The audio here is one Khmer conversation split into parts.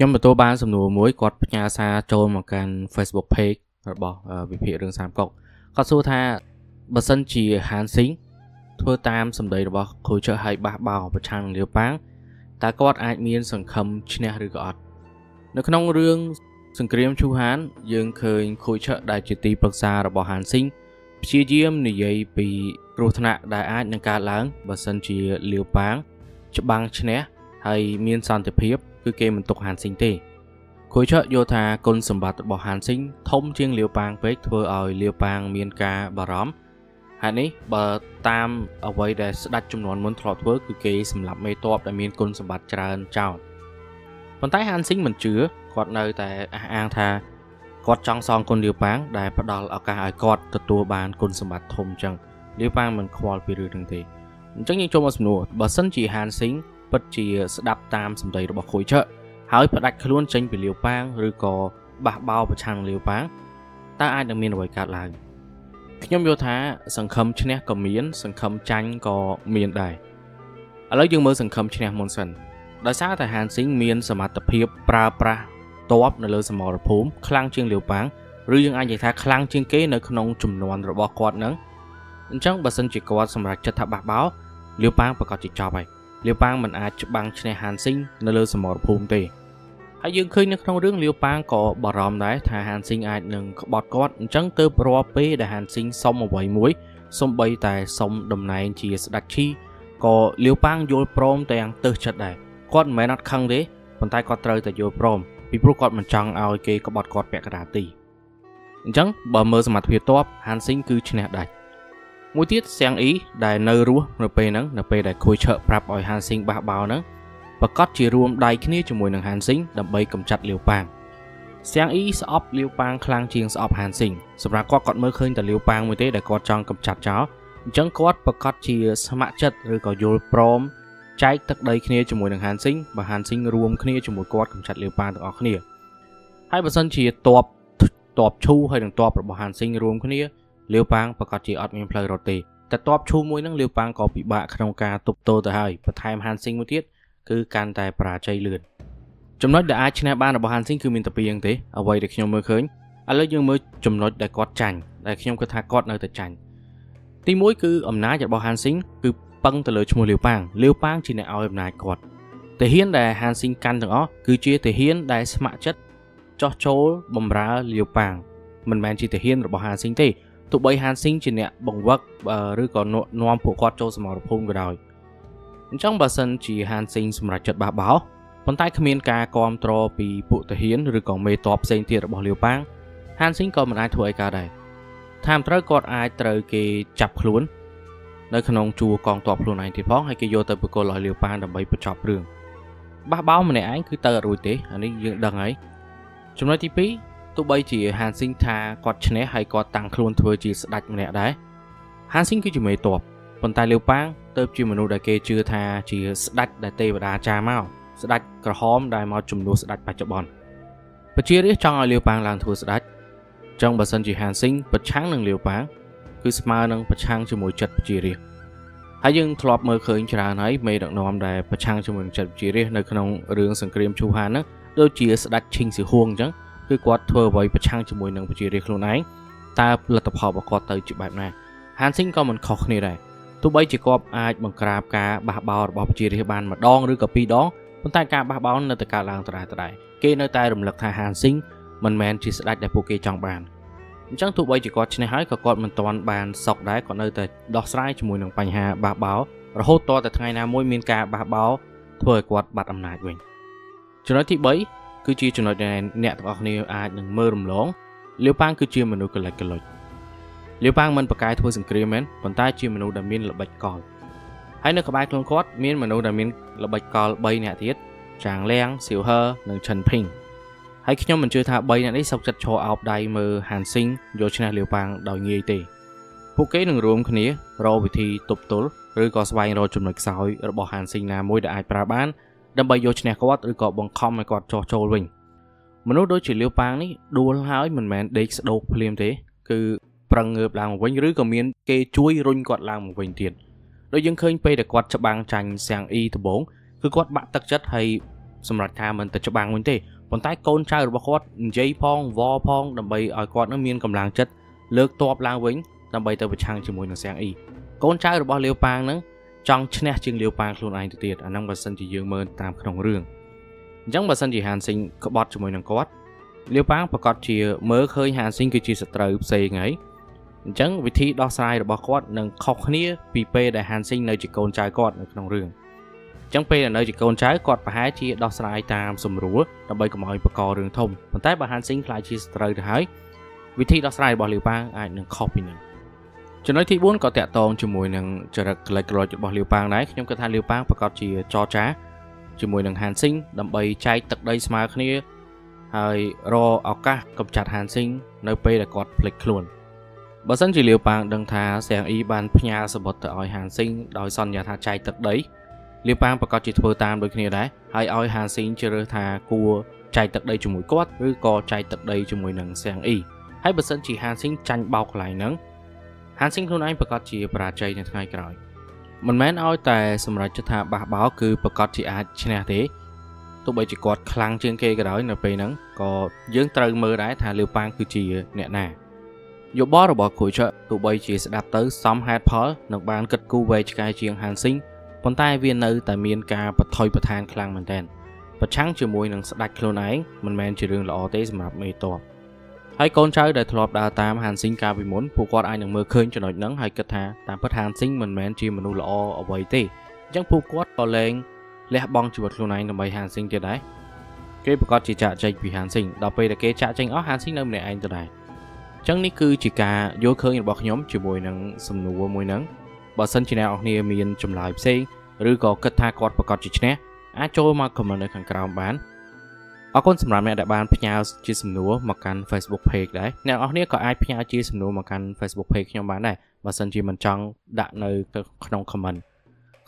ខ្ញុំទទួលបានសំណួរមួយគាត់ផ្ញើសារចូលមកកាន់ Facebook page របស់វិភាគរឿងសាមកុកគាត់សួរថាបើសិនជាហានស៊ីងធ្វើតាមសម្ដីរបស់គ្រូចើឲ្យបះបោប្រឆាំងនឹងលាវប៉ាងតើគាត់អាចមានសង្ឃឹមឈ្នះឬក៏អត់នៅក្នុងរឿងសង្គ្រាមឈូហាន យើងឃើញខូចដែលជាទីប្រឹក្សារបស់ហានស៊ីងព្យាយាមនិយាយពីគ្រោះថ្នាក់ដែលអាចនឹងកើតឡើងបើសិនជាលាវប៉ាងច្បាំងឈ្នះហើយមានសន្តិភាព គឺគេមិនទុកហានស៊ីងទេគួយឆក់យល់ថាគុណសម្បត្តិរបស់ហានស៊ីងធំជាងលាវប៉ាងពេកធ្វើឲ្យលាវប៉ាងមានការបារម្ភហើយនេះបើតាមអ្វីដែលស្ដេចចំនួនមុនធ្លាប់ធ្វើគឺគេសម្លាប់មេតបដែលមានគុណសម្បត្តិច្រើនចោលប៉ុន្តែហានស៊ីងមិនជឿគាត់នៅតែអះអាងថាគាត់ចង់សងគុណលាវប៉ាងដែលផ្ដល់ឱកាសឲ្យគាត់ទទួលបានគុណសម្បត្តិធំអញ្ចឹងលាវប៉ាងមិនខ្វល់ពីរឿងហ្នឹងទេអញ្ចឹងយើងចូលមកសំណួរបើសិនជាហានស៊ីង ពិតជាស្ដាប់តាមសម្ដីរបស់ខូចឆើហើយផ្ដាច់ខ្លួនចេញពីលាវប៉ាងឬក៏បះបោប្រឆាំងលាវប៉ាងតើអាចនឹងមានអ្វីកើតឡើងខ្ញុំយល់ថាសង្ឃឹមឈ្នះក៏មាន សង្ឃឹមចាញ់ក៏មានដែរឥឡូវយើងមើលសង្ឃឹមឈ្នះមុនសិនដោយសារតែហានស៊ីងមានសមត្ថភាពប្រើប្រាស់តបនៅលើសមរភូមិខ្លាំងជាងលាវប៉ាងឬយើងអាចនិយាយថាខ្លាំងជាងគេនៅក្នុងចំនួនរបស់គាត់នឹងអញ្ចឹងបើសិនជាគាត់សម្រេចចិត្តថាបះបោលាវប៉ាងប្រកាសជាចប់ហើយ លាវប៉ាងមិនអាចច្បាំងឈ្នះហានស៊ីងនៅលើសមរភូមិទេហើយយើងឃើញនៅក្នុងរឿងលាវប៉ាងក៏បារម្ភដែរថាហានស៊ីងអាចនឹងក្បត់គាត់អញ្ចឹងទើបរាល់ពេលដែលហានស៊ីងសុំអ្វីមួយសំបីតែសុំតំណែងជាស្ដេចឈីក៏លាវប៉ាងយល់ព្រមទាំងទើសចិត្តដែរគាត់មិនមែនអត់ខឹងទេប៉ុន្តែគាត់ត្រូវតែយល់ព្រមពីព្រោះគាត់មិនចង់ឲ្យគេក្បត់គាត់ពាក់កណ្ដាលទីអញ្ចឹងបើមើលសមត្ថភាពតបហានស៊ីងគឺឈ្នះដាច់ មួយទៀតសៀងអ៊ីដែលនៅរស់នៅពេលហ្នឹងនៅពេលដែលខួយឆើប្រាប់ឲ្យហានស៊ីងបះបោហ្នឹងប្រកាសជារួមដៃគ្នាជាមួយនឹងហានស៊ីងដើម្បីកម្ចាត់លាវប៉ាងសៀងអ៊ីស្អប់លាវប៉ាងខ្លាំងជាងស្អប់ហានស៊ីងសម្រាប់គាត់គាត់មើលឃើញតែលាវប៉ាងមួយទេដែលគាត់ចង់កម្ចាត់ចោលអញ្ចឹងគាត់ប្រកាសជាស្ម័គ្រចិត្តឬក៏យល់ព្រមចែកទឹកដីគ្នាជាមួយនឹងហានស៊ីងបើហានស៊ីងរួមគ្នាជាមួយគាត់កម្ចាត់លាវប៉ាងទាំងអស់គ្នាហើយបើសិនជាតបតបឈូហើយនឹងតបរបស់ហានស៊ីងរួមគ្នា លាវប៉ាងប្រកាសជាអត់មានផ្លូវរត់ទេតែតបឈូមួយនឹងលាវប៉ាងក៏ពិបាកក្នុងការទប់ទល់ទៅហើយបន្ថែមហានស៊ីងមួយទៀតគឺកាន់តែបរាជ័យលឿនចំណុចដែលអាចឈ្នះបានរបស់ហានស៊ីងគឺមានតែពីរយ៉ាងទេអ្វីដែលខ្ញុំមើលឃើញឥឡូវយើងមើលចំណុចដែលគាត់ចាញ់ដែលខ្ញុំគិតថាគាត់នៅតែចាញ់ទី1គឺអំណាចរបស់ហានស៊ីងគឺពឹងទៅលើឈ្មោះលាវប៉ាងលាវប៉ាងជាអ្នកឲ្យអំណាចគាត់ទាហានដែលហានស៊ីងកាន់ទាំងអស់គឺជាទាហានដែលស្ម័គ្រចិត្តចោះចូលបំរើលាវប៉ាងមិនមែនជាទាហានរបស់ហានស៊ីងទេ ទោះបីហានស៊ីងជាអ្នកបង្វឹកឬក៏នាំពួកគាត់ចូលសមរភូមិក៏ដោយអញ្ចឹងបើសិនជាហានស៊ីងសម្រាប់ចិត្តបះបោប៉ុន្តែគ្មានការគ្រប់គ្រងពីពួកទាហានឬក៏មេតបផ្សេងទៀតរបស់លាវប៉ាងហានស៊ីងក៏មិនអាចធ្វើអីកើតដែរតាមត្រូវគាត់អាចត្រូវគេចាប់ខ្លួននៅក្នុងជួរកងទ័ពខ្លួនឯងទៀតផងហើយគេយកទៅបកគលឲ្យលាវប៉ាងដើម្បីបញ្ចប់រឿងបះបោម្នាក់ឯងគឺទៅអត់រួចទេអានេះយើងដឹងហើយចំណុចទី2 ទោះបីជាហានស៊ីងថាគាត់ឈ្នះហើយគាត់តាំងខ្លួនធ្វើជាស្ដេចម្នាក់ដែរហានស៊ីងគឺជាមេតបប៉ុន្តែលាវប៉ាងទៅជាមនុស្សដែលគេជឿថាជាស្ដេចដែលទេវតាចាមកស្ដេចក្រហមដែលមកជំនួសស្ដេចបច្ចុប្បន្នពជារាជចង់ឲ្យលាវប៉ាងឡើងធ្វើស្ដេចចង់បើសិនជាហានស៊ីងប្រឆាំងនឹងលាវប៉ាងគឺស្មើនឹងប្រឆាំងជាមួយចិត្តពជារាជហើយយើងធ្លាប់មើលឃើញច្រើនហើយមេដឹកនាំដែលប្រឆាំងជាមួយនឹងចិត្តពជារាជនៅក្នុងរឿងសង្គ្រាមឈូហានហ្នឹងដូចជាស្ដេចឈីងស៊ីហួងអញ្ចឹង គឺគាត់ធ្វើអ្វីប្រឆាំងជាមួយនឹងប្រជារាស្ត្រខ្លួនឯងតើលទ្ធផលរបស់គាត់ទៅជាបែបណា ហានស៊ីងក៏មិនខុសគ្នាដែរទោះបីជាគាត់អាចបង្ក្រាបការបះបោររបស់ប្រជារាស្ត្របានម្ដងឬក៏ពីរដងប៉ុន្តែការបះបោរនៅតែកើតឡើងដដែលដដែលគេនៅតែរំលឹកថាហានស៊ីងមិនមែនជាស្ដេចដែលពួកគេចង់បានអញ្ចឹងទោះបីជាគាត់ឈ្នះហើយក៏គាត់មិនទាន់បានសុកដែរគាត់នៅតែដោះស្រាយជាមួយនឹងបញ្ហាបះបោររហូតតតែថ្ងៃណាមួយមានការបះបោរធ្វើឲ្យគាត់បាត់អំណាចវិញចំណុចទី3 គឺជាចំណុចដែលអ្នកទាំងអស់គ្នាអាចនឹងមើលរំលងលាវប៉ាងគឺជាមនុស្សកលិចកលុចលាវប៉ាងមិនប្រកែកធ្វើសង្គ្រាមមែនប៉ុន្តែជាមនុស្សដែលមានល្បិចកលហើយនៅក្បែរខ្លួនគាត់មានមនុស្សដែលមានល្បិចកល3នាក់ទៀតចាងលៀងសៀវហឺនិងឆិនភីងហើយខ្ញុំមិនជឿថា3នាក់នេះសុកចិត្តឈរអោបដៃមើលហានស៊ីងយកឈ្នះលាវប៉ាងដោយងាយទេពួកគេនឹងរួមគ្នារកវិធីទប់ទល់ឬក៏ស្វែងរកចំណុចខ្សោយរបស់ហានស៊ីងណាមួយដែលអាចប្រើបាន ដើម្បីយកឈ្នះគាត់ឬក៏បង្ខំឲ្យគាត់ចោះចូលវិញមនុស្សដូចជាលាវប៉ាងនេះដួលហើយមិនមែនដេកស្ដោកភ្លាមទេគឺប្រឹងងើបឡើងមកវិញឬក៏មានគេជួយរុញគាត់ឡើងមកវិញទៀតដូចយើងឃើញពេលដែលគាត់ច្បាំងចាញ់សៀងអ៊ីដំបងគឺគាត់បាក់ទឹកចិត្តហើយសម្រាប់ថាមិនទៅច្បាំងវិញទេប៉ុន្តែកូនចៅរបស់គាត់និយាយផងវផងដើម្បីឲ្យគាត់នឹងមានកម្លាំងចិត្តលើកតបឡើងវិញដើម្បីទៅប្រឆាំងជាមួយនឹងសៀងអ៊ីកូនចៅរបស់លាវប៉ាងនឹង ចង់ឈ្នះជាងលាវប៉ាងខ្លួនឯងទៅទៀតអាហ្នឹងបើសិនជាយើងមើលតាមក្នុងរឿងអញ្ចឹងបើសិនជាហានស៊ីងក្បត់ជាមួយនឹងគាត់លាវប៉ាងប្រកាសជាមើលឃើញហានស៊ីងគឺជាសត្រូវផ្សេងហើយអញ្ចឹងវិធីដោះស្រាយរបស់គាត់នឹងខុសគ្នាពីពេលដែលហានស៊ីងនៅជាកូនចៅគាត់នៅក្នុងរឿងអញ្ចឹងពេលដែលនៅជាកូនចៅគាត់ប្រហែលជាដោះស្រាយតាមសម្រួលដើម្បីកុំឲ្យបង្ករឿងធំប៉ុន្តែបើហានស៊ីងខ្លាចជាសត្រូវទៅហើយវិធីដោះស្រាយរបស់លាវប៉ាងអាចនឹងខុសពីនេះ ចំណុចទី4ក៏តាក់ទងជាមួយនឹងចរិតក្លេចក្លោចរបស់លាវប៉ាងដែរខ្ញុំគិតថាលាវប៉ាងប្រកាសជាចរចាជាមួយនឹងហានស៊ីងដើម្បីចែកទឹកដីស្មើគ្នាហើយរកឱកាសកម្ចាត់ហានស៊ីងនៅពេលដែលគាត់ភ្លេចខ្លួនបើសិនជាលាវប៉ាងដឹងថាសៀងអ៊ីបានផ្ញើសម្បត្តិទៅឲ្យហានស៊ីងដោយសន្យាថាចែកទឹកដីលាវប៉ាងប្រកាសជាធ្វើតាមដូចគ្នាដែរហើយឲ្យហានស៊ីងជ្រើសថាគួរចែកទឹកដីជាមួយគាត់ឬក៏ចែកទឹកដីជាមួយនឹងសៀងអ៊ីហើយបើសិនជាហានស៊ីងចាញ់បោកកន្លែងហ្នឹង ហានស៊ីងខ្លួនឯងប្រកាសជាបរាជ័យនៅថ្ងៃក្រោយមិនមែនឲ្យតែសម្រាប់ចិត្តថាបះបោកគឺប្រកាសជាអាចឈ្នះទេទោះបីជាគាត់ខ្លាំងជាងគេក៏ដោយនៅពេលហ្នឹងក៏យើងត្រូវមើលដែរថាលាវប៉ាងគឺជាអ្នកណាយោបល់របស់គ្រូចទោះបីជាស្ដាប់ទៅសមហេតុផលនឹងបានគិតគូរវែងឆ្ងាយជាងហានស៊ីងប៉ុន្តែវានៅតែមានការបថុយប្រឋានខ្លាំងមែនទែនប្រឆាំងជាមួយនឹងស្ដាច់ខ្លួនឯងមិនមែនជារឿងល្អទេសម្រាប់មេតប ហើយកូនចៅដែលធ្លាប់ដើរតាមហានស៊ីងកាលពីមុនពួកគាត់អាចនឹងមើលឃើញចំណុចហ្នឹងហើយគិតថាតាមពិតហានស៊ីងមិនមែនជាមនុស្សល្អអ្វីទេអញ្ចឹងពួកគាត់ក៏លែងលះបង់ជីវិតខ្លួនឯងដើម្បីហានស៊ីងទៀតដែរគេប្រកាសជាចាក់ចែងពីហានស៊ីងដល់ពេលដែលគេចាក់ចែងអស់ហានស៊ីងនៅម្នាក់ឯងទៅដែរអញ្ចឹងនេះគឺជាការយល់ឃើញរបស់ខ្ញុំជាមួយនឹងសំណួរមួយហ្នឹងបើសិនជាអ្នកនរគ្នាមានចម្លើយផ្សេងឬក៏គិតថាគាត់ប្រកាសជាឈ្នះអាចចូលមក comment នៅខាងក្រោមបាន អរគុណសម្រាប់អ្នកដែលបានផ្ញើជាសំណួរមកកាន់ Facebook page ដែរអ្នកនរគ្នាក៏អាចផ្ញើជាសំណួរមកកាន់ Facebook page ខ្ញុំបានដែរបើសិនជាមិនចង់ដាក់នៅក្នុង comment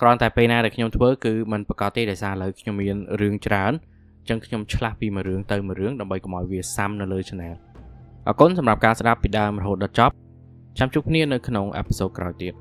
គ្រាន់តែពេលណាដែលខ្ញុំធ្វើគឺมันប្រកាសទេដោយសារឥឡូវខ្ញុំមានរឿងច្រើនអញ្ចឹងខ្ញុំឆ្លាស់ពីមួយរឿងទៅមួយរឿងដើម្បីកុំឲ្យវាសាំនៅលើ channel អរគុណសម្រាប់ការស្ដាប់ពីដើមរហូតដល់ចប់ចាំជួបគ្នានៅក្នុងអេពីសូតក្រោយទៀត